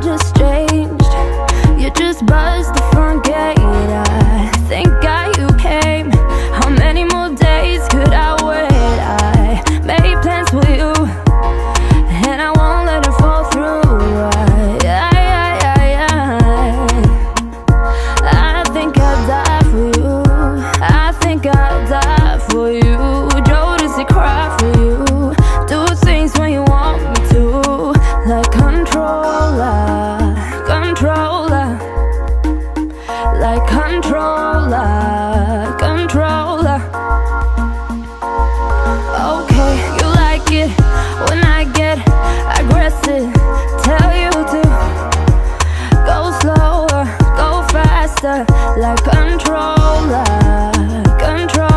just like controlla, controlla.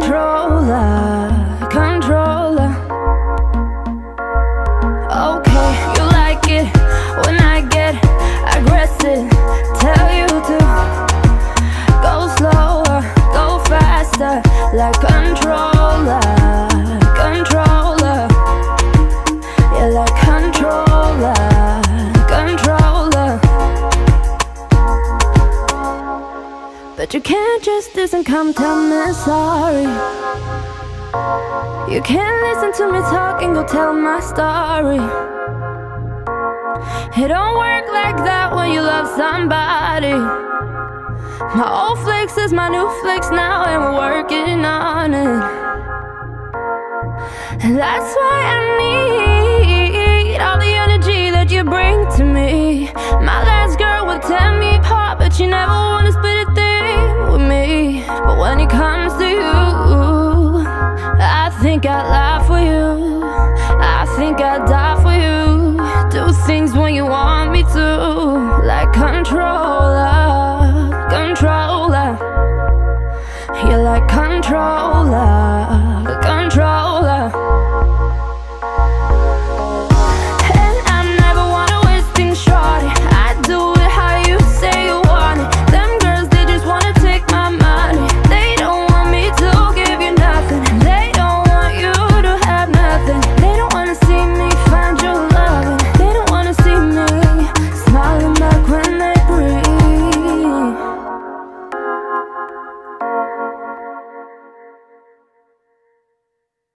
Controller. But you can't just listen, come tell me sorry. You can't listen to me talk and go tell my story. It don't work like that when you love somebody. My old flex is my new flex now, and we're working on it. And that's why I need all the energy that you bring to me. My last girl would tear me apart, but you never think I'd lie for you. I think I'd die for you. Do things when you want me to, like controlla, controlla. You're like control